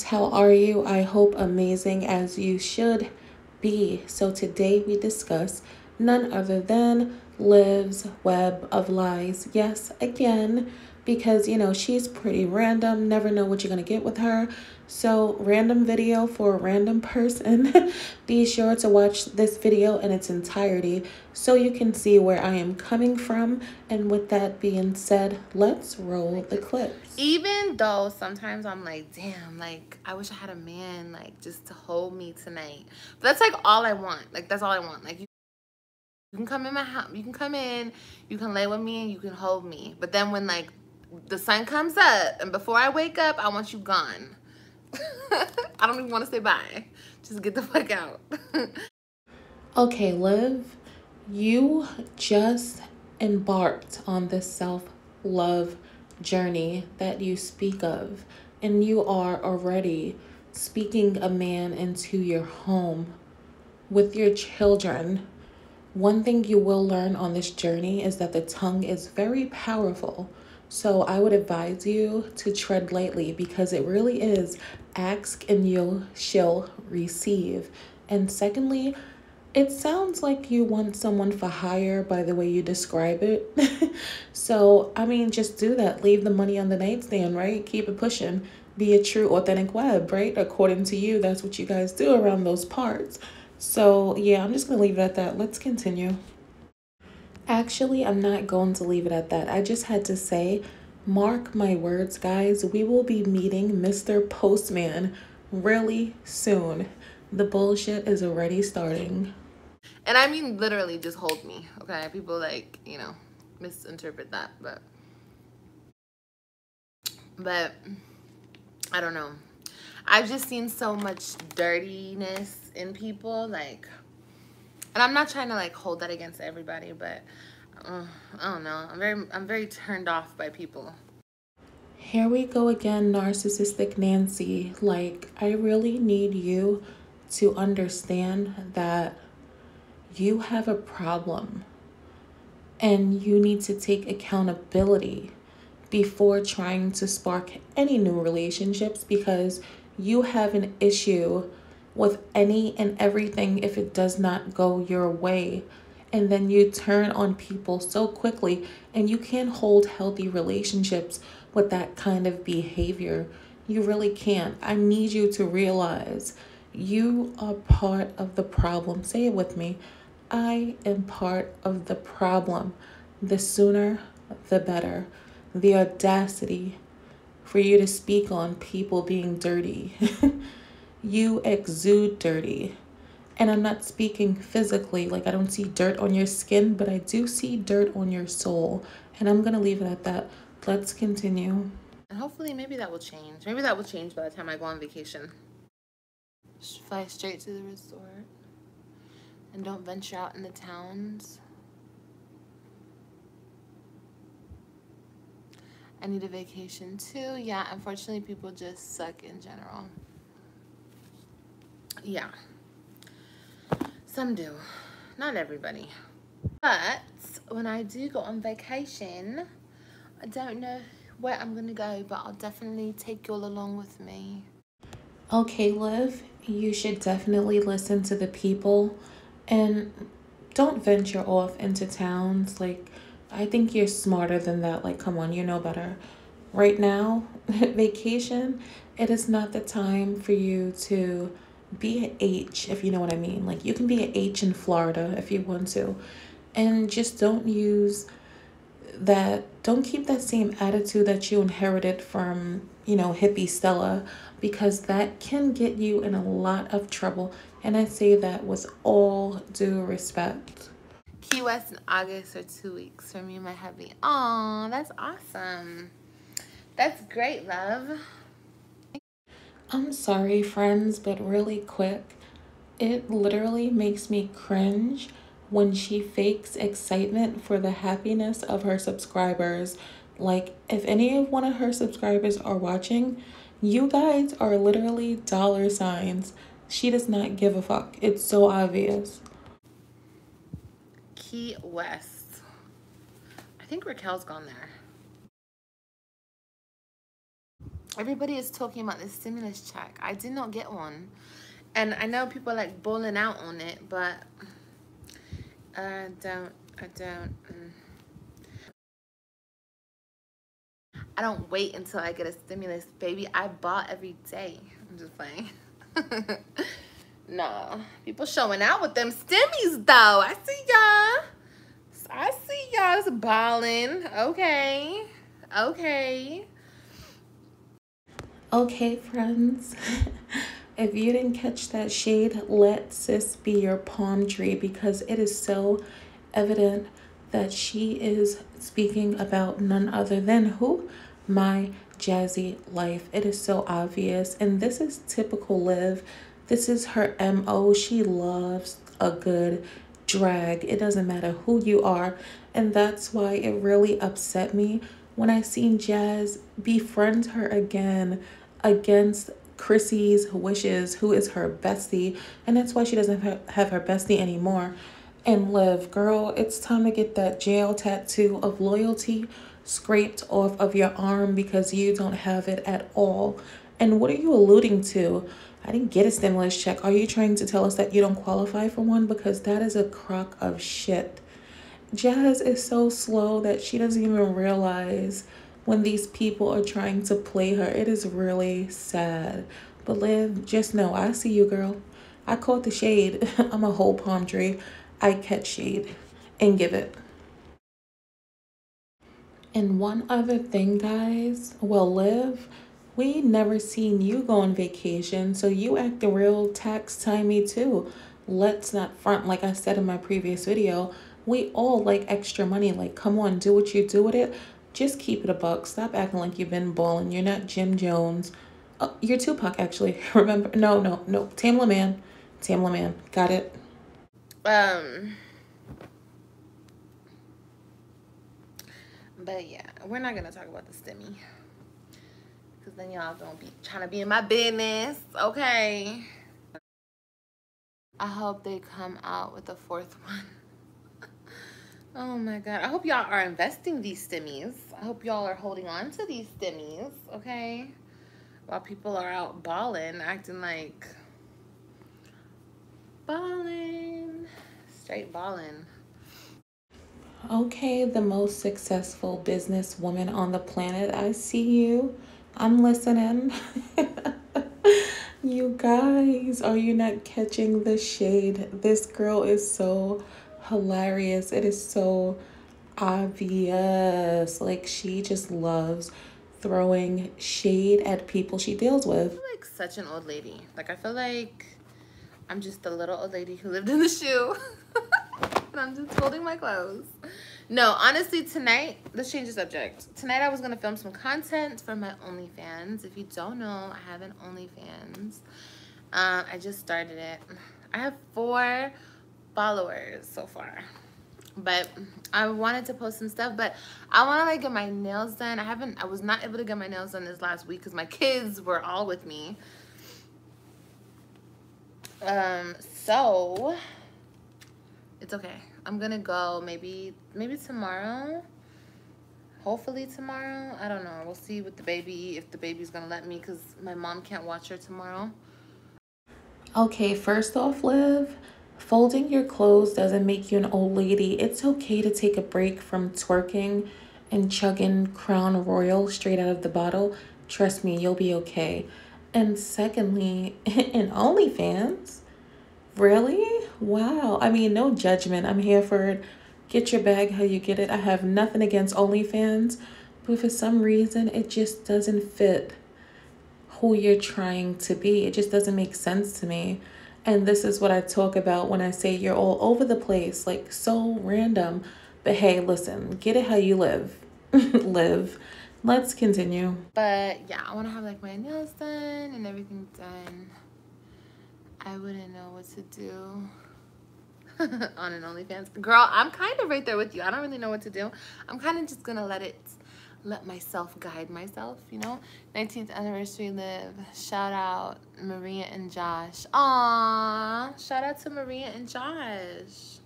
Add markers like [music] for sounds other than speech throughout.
friends, how are you? I hope amazing as you should be. So today we discuss none other than Liv's Web of Lies. Yes, again, because you know she's pretty random, never know what you're gonna get with her. So, random video for a random person. [laughs] Be sure to watch this video in its entirety so you can see where I am coming from. And with that being said, let's roll the clips. Even though sometimes I'm like, damn, like I wish I had a man like just to hold me tonight. But that's like all I want. Like that's all I want. Like you you can come in my house, you can come in, you can lay with me and you can hold me. But then when like the sun comes up and before I wake up, I want you gone. [laughs] I don't even want to say bye. Just get the fuck out. [laughs] okay, Liv, you just embarked on this self love journey that you speak of, and you are already speaking a man into your home with your children. One thing you will learn on this journey is that the tongue is very powerful. So I would advise you to tread lightly because it really is ask and you shall receive. And secondly, it sounds like you want someone for hire by the way you describe it. [laughs] so, I mean, just do that. Leave the money on the nightstand, right? Keep it pushing. Be a true, authentic web, right? According to you, that's what you guys do around those parts. So, yeah, I'm just going to leave it at that. Let's continue. Actually, I'm not going to leave it at that. I just had to say, mark my words, guys, we will be meeting Mr. Postman really soon. The bullshit is already starting. And I mean literally just hold me, okay? People like, you know, misinterpret that, but but I don't know. I've just seen so much dirtiness in people like and I'm not trying to like hold that against everybody, but uh, I don't know. I'm very I'm very turned off by people. Here we go again, narcissistic Nancy. Like I really need you to understand that you have a problem and you need to take accountability before trying to spark any new relationships because you have an issue with any and everything if it does not go your way. And then you turn on people so quickly, and you can't hold healthy relationships with that kind of behavior. You really can't. I need you to realize you are part of the problem. Say it with me. I am part of the problem. The sooner, the better. The audacity for you to speak on people being dirty. [laughs] you exude dirty. And I'm not speaking physically, like I don't see dirt on your skin, but I do see dirt on your soul. And I'm going to leave it at that. Let's continue. And hopefully, maybe that will change. Maybe that will change by the time I go on vacation. Just fly straight to the resort and don't venture out in the towns. I need a vacation too. Yeah, unfortunately, people just suck in general yeah. Some do. Not everybody. But when I do go on vacation, I don't know where I'm going to go, but I'll definitely take you all along with me. Okay, Liv, you should definitely listen to the people and don't venture off into towns. Like, I think you're smarter than that. Like, come on, you know better. Right now, [laughs] vacation, it is not the time for you to be an H if you know what I mean. Like you can be an H in Florida if you want to. And just don't use that don't keep that same attitude that you inherited from, you know, hippie Stella because that can get you in a lot of trouble. And I say that with all due respect. Key West in August or two weeks for me and my hubby. Aw, that's awesome. That's great, love. I'm sorry, friends, but really quick, it literally makes me cringe when she fakes excitement for the happiness of her subscribers. Like, if any of one of her subscribers are watching, you guys are literally dollar signs. She does not give a fuck. It's so obvious. Key West. I think Raquel's gone there. Everybody is talking about this stimulus check. I did not get one. And I know people are like bowling out on it, but I don't, I don't. Mm. I don't wait until I get a stimulus, baby. I bought every day. I'm just playing. [laughs] no, people showing out with them stimmies though. I see y'all. I see y'all's balling. Okay. Okay. Okay, friends. [laughs] if you didn't catch that shade, let sis be your palm tree because it is so evident that she is speaking about none other than who? My jazzy life. It is so obvious. And this is typical Liv. This is her MO. She loves a good drag. It doesn't matter who you are. And that's why it really upset me when I seen Jazz befriend her again against Chrissy's wishes, who is her bestie. And that's why she doesn't have her bestie anymore. And Liv, girl, it's time to get that jail tattoo of loyalty scraped off of your arm because you don't have it at all. And what are you alluding to? I didn't get a stimulus check. Are you trying to tell us that you don't qualify for one? Because that is a crock of shit. Jazz is so slow that she doesn't even realize when these people are trying to play her. It is really sad. But Liv, just know I see you, girl. I caught the shade. [laughs] I'm a whole palm tree. I catch shade and give it. And one other thing, guys, well, Liv, we never seen you go on vacation, so you act a real tax timey too. Let's not front, like I said in my previous video. We all like extra money. Like, come on, do what you do with it. Just keep it a buck. Stop acting like you've been balling. You're not Jim Jones. Oh, you're Tupac, actually. [laughs] Remember? No, no, no. Tamla Man. Tamla Man. Got it? Um. But yeah, we're not gonna talk about the stimmy. Cause then y'all don't be trying to be in my business, okay? I hope they come out with the fourth [laughs] one. Oh my god. I hope y'all are investing these stimmies. I hope y'all are holding on to these stimmies, okay? While people are out balling, acting like balling, straight balling. Okay, the most successful businesswoman on the planet. I see you. I'm listening. [laughs] you guys, are you not catching the shade? This girl is so hilarious. It is so obvious. Like, she just loves throwing shade at people she deals with. like such an old lady. Like, I feel like I'm just a little old lady who lived in the shoe. [laughs] and I'm just folding my clothes. No, honestly, tonight, let's change the subject. Tonight I was going to film some content for my OnlyFans. If you don't know, I have an OnlyFans. Um, I just started it. I have four followers so far. But I wanted to post some stuff, but I want to like get my nails done. I haven't, I was not able to get my nails done this last week because my kids were all with me. Um, so it's okay. I'm gonna go maybe maybe tomorrow. Hopefully tomorrow. I don't know. We'll see with the baby if the baby's gonna let me because my mom can't watch her tomorrow. Okay, first off, Liv, folding your clothes doesn't make you an old lady. It's okay to take a break from twerking and chugging Crown Royal straight out of the bottle. Trust me, you'll be okay. And secondly, [laughs] in OnlyFans, Really? Wow. I mean, no judgment. I'm here for it. Get your bag how you get it. I have nothing against OnlyFans, but for some reason, it just doesn't fit who you're trying to be. It just doesn't make sense to me. And this is what I talk about when I say you're all over the place, like so random. But hey, listen, get it how you live. [laughs] live. Let's continue. But yeah, I want to have like my nails done and everything done. I wouldn't know what to do [laughs] on an OnlyFans. Girl, I'm kind of right there with you. I don't really know what to do. I'm kind of just going to let it, let myself guide myself, you know? 19th anniversary live. Shout out Maria and Josh. Aww. Shout out to Maria and Josh.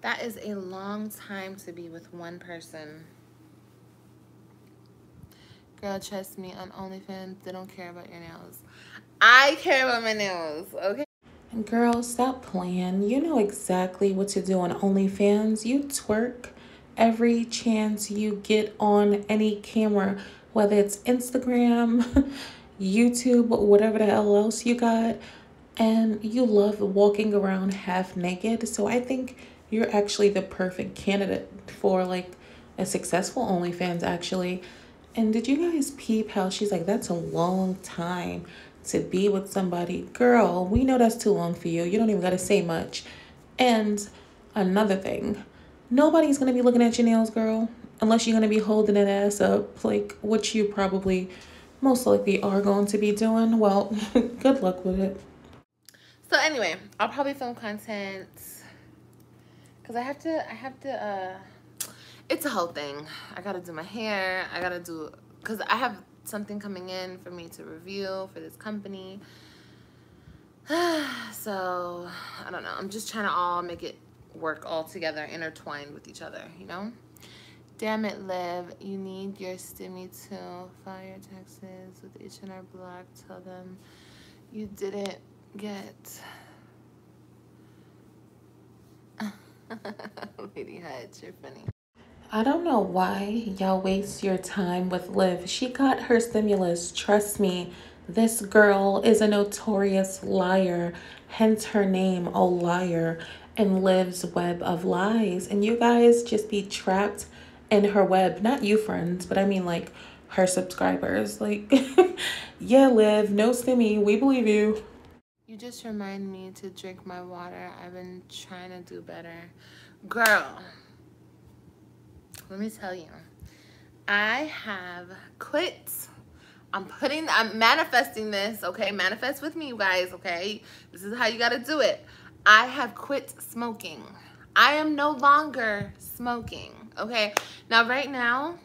That is a long time to be with one person. Girl, trust me, on OnlyFans, they don't care about your nails. I care about my nails, okay? And girl, stop playing. You know exactly what to do on OnlyFans. You twerk every chance you get on any camera, whether it's Instagram, [laughs] YouTube, whatever the hell else you got. And you love walking around half naked. So I think you're actually the perfect candidate for like a successful OnlyFans, actually. And did you guys peep how she's like, that's a long time to be with somebody? Girl, we know that's too long for you. You don't even got to say much. And another thing, nobody's to be looking at your nails, girl, unless you're to be holding that ass up, like what you probably most likely are going to be doing. Well, [laughs] good luck with it. So anyway, I'll probably film content because I have to, I have to, uh, it's a whole thing. I got to do my hair. I got to do, because I have something coming in for me to review for this company. [sighs] so, I don't know. I'm just trying to all make it work all together, intertwined with each other, you know? Damn it, Liv. You need your stimmy to file your taxes with H&R Block. Tell them you didn't get... [laughs] Lady Hutch, you're funny. I don't know why y'all waste your time with Liv. She got her stimulus. Trust me, this girl is a notorious liar, hence her name, oh liar, and Liv's web of lies. And you guys just be trapped in her web. Not you, friends, but I mean like her subscribers. Like, [laughs] yeah, Liv, no stimmy. We believe you. You just remind me to drink my water. I've been trying to do better. Girl, let me tell you, I have quit. I'm putting, I'm manifesting this, okay? Manifest with me, you guys, okay? This is how you gotta do it. I have quit smoking. I am no longer smoking, okay? Now, right now,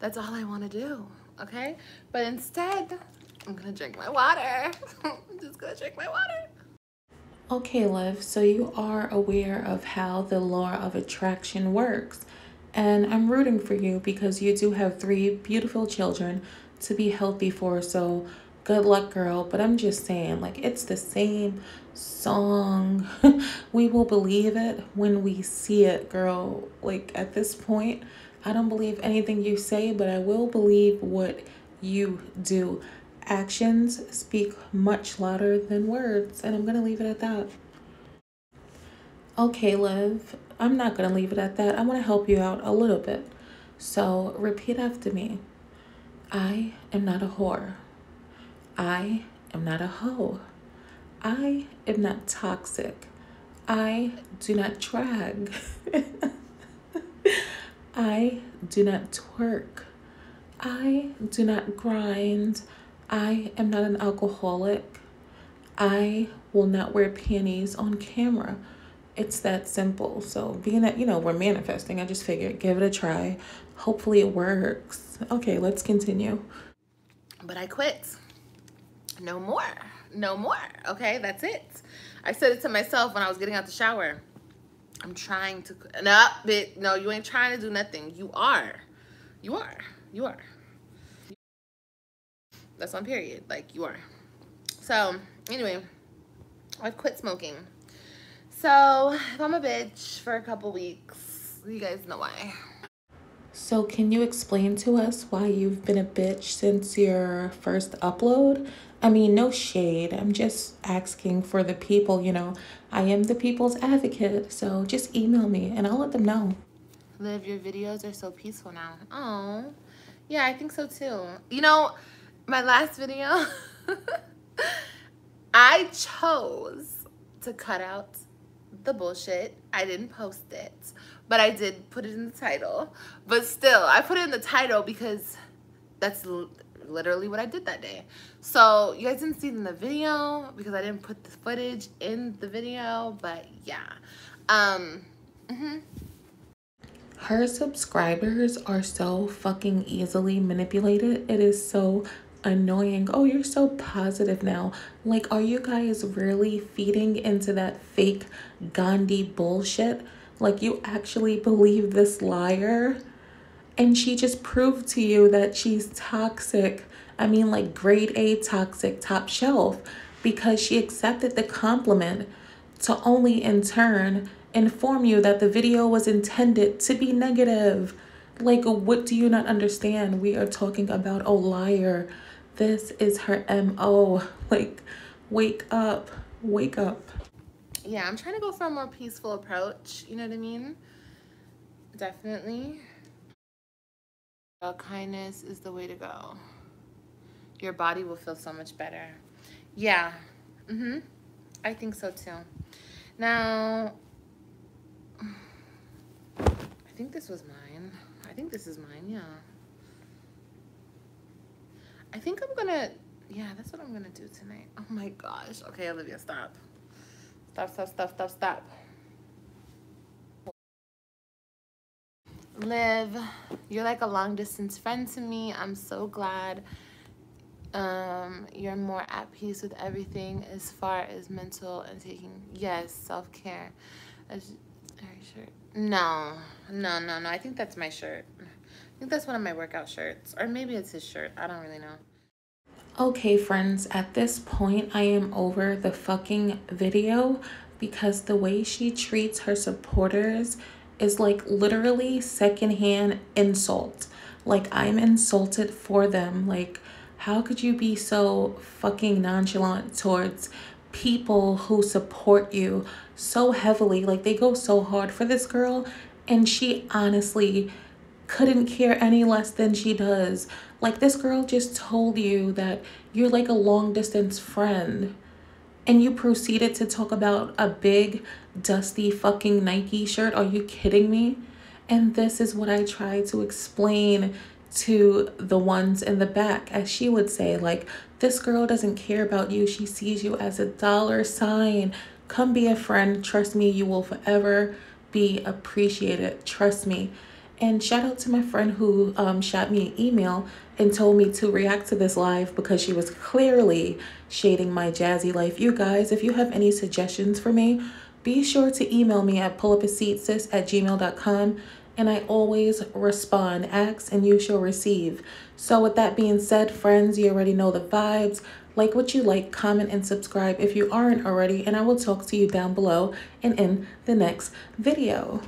that's all I wanna do, okay? But instead, I'm gonna drink my water. I'm [laughs] just gonna drink my water. Okay, Liv, so you are aware of how the law of attraction works. And I'm rooting for you because you do have three beautiful children to be healthy for. So good luck, girl. But I'm just saying, like, it's the same song. [laughs] we will believe it when we see it, girl. Like, at this point, I don't believe anything you say, but I will believe what you do. Actions speak much louder than words, and I'm to leave it at that. Okay, Liv, I'm not to leave it at that. I want to help you out a little bit. So repeat after me I am not a whore. I am not a hoe. I am not toxic. I do not drag. [laughs] I do not twerk. I do not grind. I am not an alcoholic. I will not wear panties on camera. It's that simple. So, being that, you know, we're manifesting, I just figured give it a try. Hopefully, it works. Okay, let's continue. But I quit. No more. No more. Okay, that's it. I said it to myself when I was getting out the shower. I'm trying to. No, no, you ain't trying to do nothing. You are. You are. You are. That's on period. Like you are. So anyway, I've quit smoking. So if I'm a bitch for a couple weeks, you guys know why. So can you explain to us why you've been a bitch since your first upload? I mean, no shade. I'm just asking for the people, you know. I am the people's advocate. So just email me and I'll let them know. Liv, your videos are so peaceful now. Oh, yeah, I think so too. You know, my last video, [laughs] I chose to cut out the bullshit. I didn't post it, but I did put it in the title. But still, I put it in the title because that's literally what I did that day. So you guys didn't see it in the video because I didn't put the footage in the video, but yeah. Um, mm -hmm. Her subscribers are so fucking easily manipulated. It is so annoying. Oh, you're so positive now. Like, are you guys really feeding into that fake Gandhi bullshit? Like, you actually believe this liar? And she just proved to you that she's toxic. I mean, like grade A toxic, top shelf, because she accepted the compliment to only in turn inform you that the video was intended to be negative. Like, what do you not understand? We are talking about a liar. This is her MO. Like, wake up, wake up. Yeah, I'm trying to go for a more peaceful approach. You know what I mean? Definitely. Kindness is the way to go. Your body will feel so much better. Yeah. Mm-hmm. I think so too. Now, [sighs] I think this was mine. I think this is mine, yeah. I think I'm gonna, yeah, that's what I'm gonna do tonight. Oh my gosh. Okay, Olivia, stop. Stop, stop, stop, stop, stop. Liv, you're like a long distance friend to me. I'm so glad um, you're more at peace with everything as far as mental and taking, yes, self care. Are you sure? No, no, no, no. I think that's my shirt. I think that's one of my workout shirts. Or maybe it's his shirt. I don't really know. Okay, friends, at this point, I am over the fucking video because the way she treats her supporters is like literally secondhand insult. Like, I'm insulted for them. Like, how could you be so fucking nonchalant towards people who support you so heavily? Like, they go so hard for this girl, and she honestly couldn't care any less than she does. Like, this girl just told you that you're like a long distance friend. And you proceeded to talk about a big, dusty fucking Nike shirt. Are you kidding me? And this is what I try to explain to the ones in the back, as she would say, like, this girl doesn't care about you. She sees you as a dollar sign. Come be a friend. Trust me, you will forever be appreciated. Trust me. And shout out to my friend who um, shot me an email and told me to react to this live because she was clearly shading my jazzy life. You guys, if you have any suggestions for me, be sure to email me at pullupaseatsis at gmail.com and I always respond. Ask and you shall receive. So, with that being said, friends, you already know the vibes. Like what you like, comment, and subscribe if you aren't already, and I will talk to you down below and in the next video.